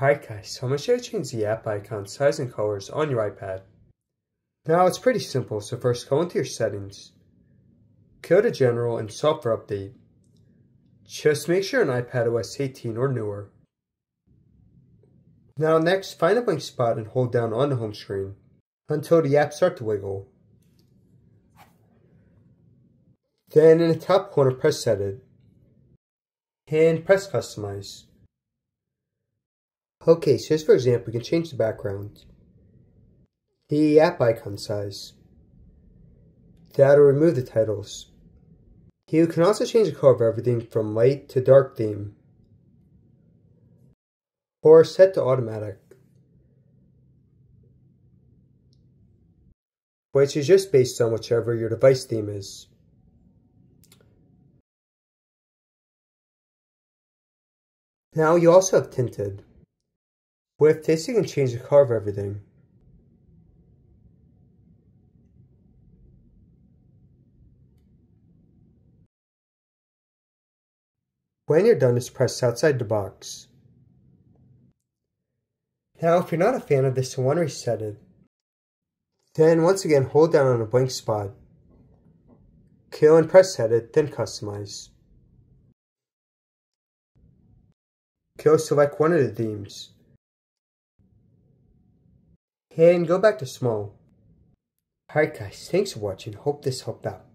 Alright guys, so I'm going to show you to change the app icon size and colors on your iPad. Now it's pretty simple, so first go into your settings, go to general and software update. Just make sure an iPad OS 18 or newer. Now next, find a blank spot and hold down on the home screen until the apps start to wiggle. Then in the top corner press edit and press customize. Okay, so just for example, we can change the background, the app icon size, that'll remove the titles. You can also change the color of everything from light to dark theme, or set to automatic, which is just based on whichever your device theme is. Now you also have tinted. With this you can change the color of everything. When you're done, just press outside the box. Now, if you're not a fan of this and want to reset it, then once again hold down on a blank spot, kill and press edit, then customize. Kill select one of the themes and go back to small. Alright guys, thanks for watching. Hope this helped out.